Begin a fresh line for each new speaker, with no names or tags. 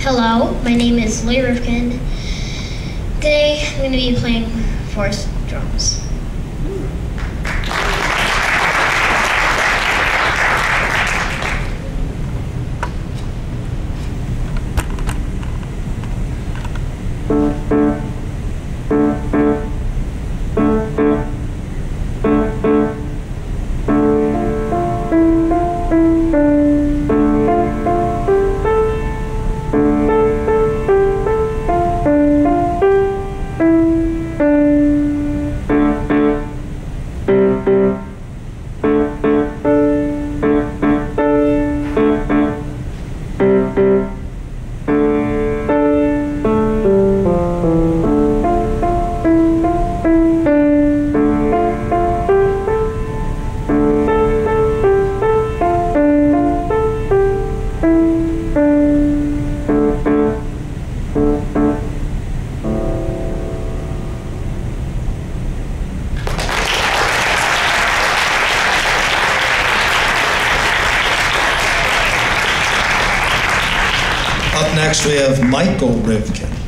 Hello, my name is Lee Rifkin. Today I'm going to be playing forest drums.
next we have Michael Rivkin.